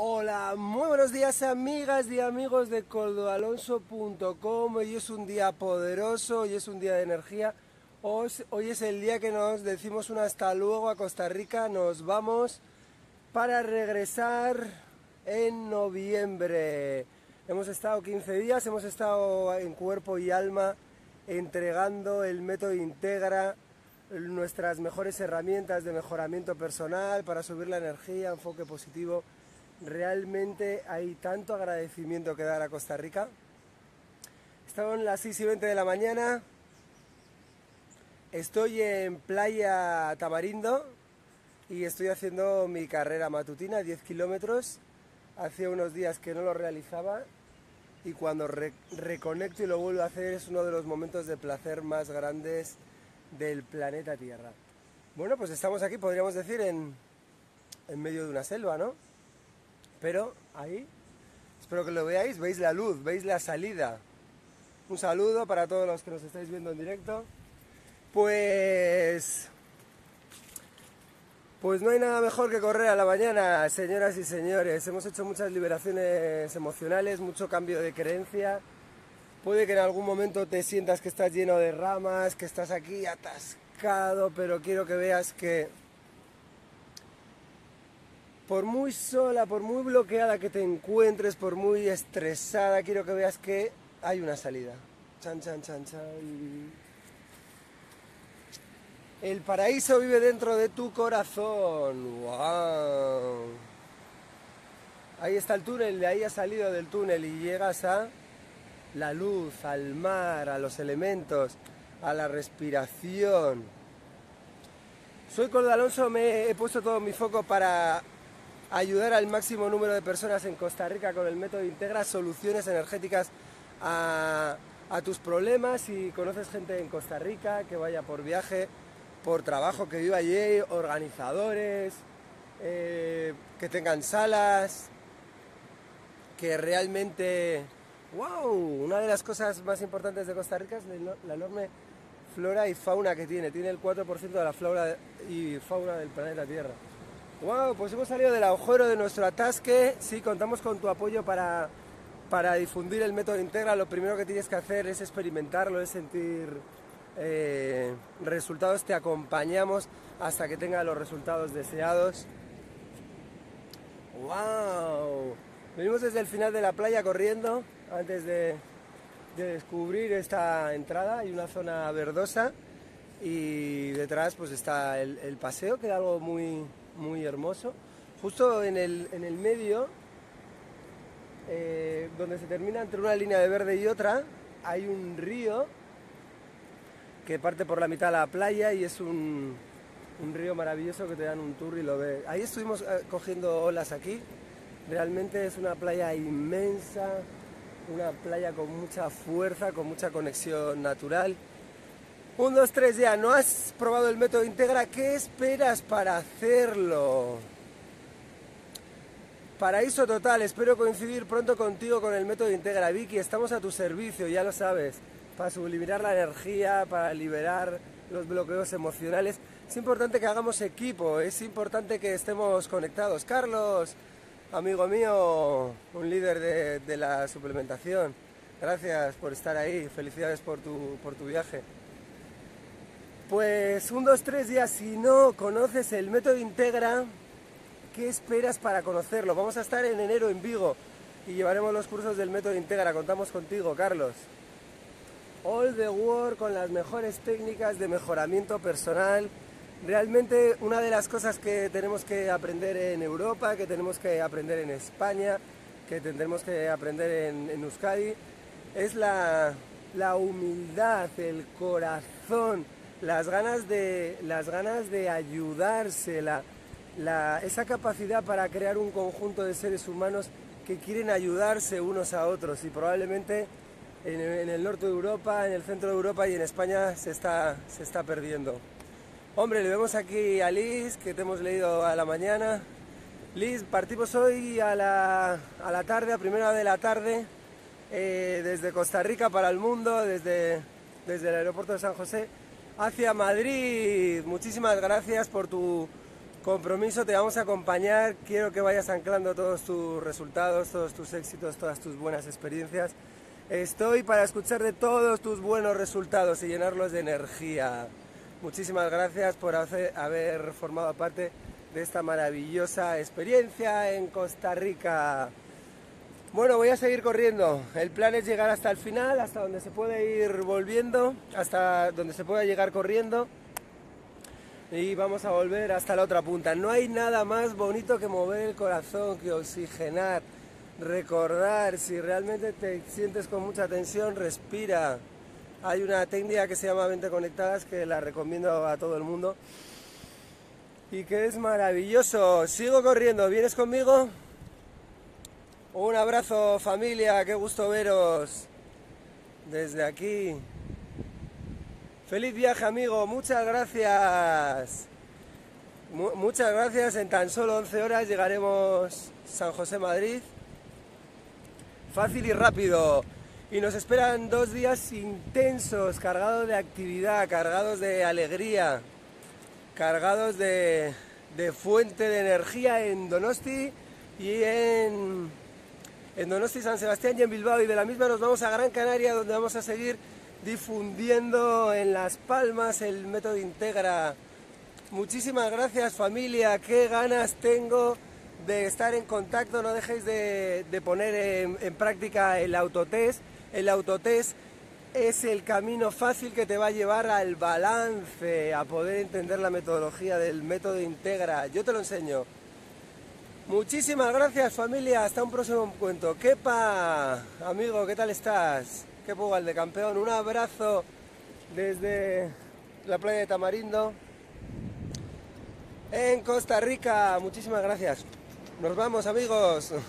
Hola, muy buenos días amigas y amigos de coldoalonso.com. Hoy es un día poderoso, hoy es un día de energía. Hoy, es el día que nos decimos un hasta luego a Costa Rica. Nos vamos para regresar en noviembre. Hemos estado 15 días, hemos estado en cuerpo y alma entregando el método Integra, nuestras mejores herramientas de mejoramiento personal para subir la energía, enfoque positivo realmente hay tanto agradecimiento que dar a Costa Rica. Estamos las 6 y 20 de la mañana. Estoy en Playa Tamarindo y estoy haciendo mi carrera matutina, 10 kilómetros. Hacía unos días que no lo realizaba y cuando reconecto y lo vuelvo a hacer es uno de los momentos de placer más grandes del planeta Tierra. Bueno, pues estamos aquí, podríamos decir, en, en medio de una selva, ¿no? Pero ahí, espero que lo veáis, veis la luz, veis la salida. Un saludo para todos los que nos estáis viendo en directo. Pues... Pues no hay nada mejor que correr a la mañana, señoras y señores. Hemos hecho muchas liberaciones emocionales, mucho cambio de creencia. Puede que en algún momento te sientas que estás lleno de ramas, que estás aquí atascado, pero quiero que veas que por muy sola, por muy bloqueada que te encuentres, por muy estresada, quiero que veas que hay una salida. Chan, chan, chan, chan. El paraíso vive dentro de tu corazón. ¡Wow! Ahí está el túnel, de ahí has salido del túnel y llegas a la luz, al mar, a los elementos, a la respiración. Soy Cordo Alonso, me he puesto todo mi foco para ayudar al máximo número de personas en Costa Rica con el método Integra soluciones energéticas a, tus problemas. Si conoces gente en Costa Rica que vaya por viaje, por trabajo, que viva allí, organizadores, eh, que tengan salas, que realmente, wow, una de las cosas más importantes de Costa Rica es la enorme flora y fauna que tiene. Tiene el 4% de la flora y fauna del planeta Tierra. Wow, pues hemos salido del agujero de nuestro atasque. Sí, contamos con tu apoyo para, difundir el método Integra. Lo primero que tienes que hacer es experimentarlo, es sentir eh, resultados. Te acompañamos hasta que tenga los resultados deseados. ¡Wow! Venimos desde el final de la playa corriendo antes de, descubrir esta entrada. Hay una zona verdosa y detrás pues está el, el paseo, que es algo muy, muy hermoso. Justo en el, en el medio, eh, donde se termina entre una línea de verde y otra, hay un río que parte por la mitad de la playa y es un, un río maravilloso que te dan un tour y lo ves. Ahí estuvimos eh, cogiendo olas aquí. Realmente es una playa inmensa, una playa con mucha fuerza, con mucha conexión natural. Un, dos, tres, ya. ¿No has probado el método Integra? ¿Qué esperas para hacerlo? Paraíso total, espero coincidir pronto contigo con el método Integra. Vicky, estamos a tu servicio, ya lo sabes. Para subliminar la energía, para liberar los bloqueos emocionales. Es importante que hagamos equipo, es importante que estemos conectados. Carlos, amigo mío, un líder de, de la suplementación. Gracias por estar ahí, felicidades por tu, por tu viaje. Pues un, dos, tres días, si no conoces el método Integra, ¿qué esperas para conocerlo? Vamos a estar en enero en Vigo y llevaremos los cursos del método Integra. Contamos contigo, Carlos. All the work con las mejores técnicas de mejoramiento personal. Realmente una de las cosas que tenemos que aprender en Europa, que tenemos que aprender en España, que tendremos que aprender en, Euskadi, es la, la humildad, el corazón las ganas de, las ganas de ayudarse, esa capacidad para crear un conjunto de seres humanos que quieren ayudarse unos a otros y probablemente en, el norte de Europa, en el centro de Europa y en España se está, se está perdiendo. Hombre, le vemos aquí a Liz, que te hemos leído a la mañana. Liz, partimos hoy a la, a la tarde, a primera de la tarde, eh, desde Costa Rica para el mundo, desde, desde el aeropuerto de San José hacia Madrid. Muchísimas gracias por tu compromiso, te vamos a acompañar. Quiero que vayas anclando todos tus resultados, todos tus éxitos, todas tus buenas experiencias. Estoy para escuchar de todos tus buenos resultados y llenarlos de energía. Muchísimas gracias por haber formado parte de esta maravillosa experiencia en Costa Rica. Bueno, voy a seguir corriendo. El plan es llegar hasta el final, hasta donde se puede ir volviendo, hasta donde se pueda llegar corriendo. Y vamos a volver hasta la otra punta. No hay nada más bonito que mover el corazón, que oxigenar, recordar. Si realmente te sientes con mucha tensión, respira. Hay una técnica que se llama 20 conectadas que la recomiendo a todo el mundo y que es maravilloso. Sigo corriendo, ¿vienes conmigo? Un abrazo familia, qué gusto veros desde aquí. Feliz viaje amigo, muchas gracias. muchas gracias, en tan solo 11 horas llegaremos San José Madrid. Fácil y rápido. Y nos esperan dos días intensos, cargados de actividad, cargados de alegría, cargados de, fuente de energía en Donosti y en, en Donosti, San Sebastián y en Bilbao. Y de la misma nos vamos a Gran Canaria, donde vamos a seguir difundiendo en Las Palmas el método Integra. Muchísimas gracias familia, qué ganas tengo de estar en contacto, no dejéis de, poner en, en práctica el autotest el autotest es el camino fácil que te va a llevar al balance, a poder entender la metodología del método Integra. Yo te lo enseño. Muchísimas gracias familia, hasta un próximo encuentro. Kepa, amigo, ¿qué tal estás? Kepa de campeón, un abrazo desde la playa de Tamarindo en Costa Rica. Muchísimas gracias. Nos vamos amigos.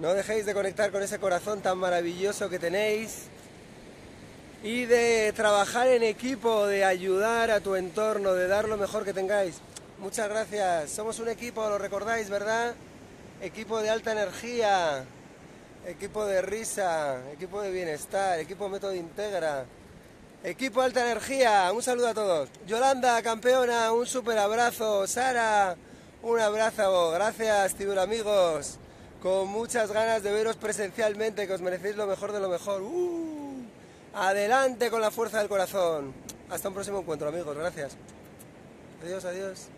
No dejéis de conectar con ese corazón tan maravilloso que tenéis y de trabajar en equipo, de ayudar a tu entorno, de dar lo mejor que tengáis. Muchas gracias. Somos un equipo, lo recordáis, ¿verdad? Equipo de alta energía, equipo de risa, equipo de bienestar, equipo método integra. Equipo alta energía, un saludo a todos. Yolanda, campeona, un super abrazo. Sara, un abrazo. Gracias, tibur amigos con muchas ganas de veros presencialmente, que os merecéis lo mejor de lo mejor. ¡Uh! Adelante con la fuerza del corazón. Hasta un próximo encuentro, amigos. Gracias. Adiós, adiós.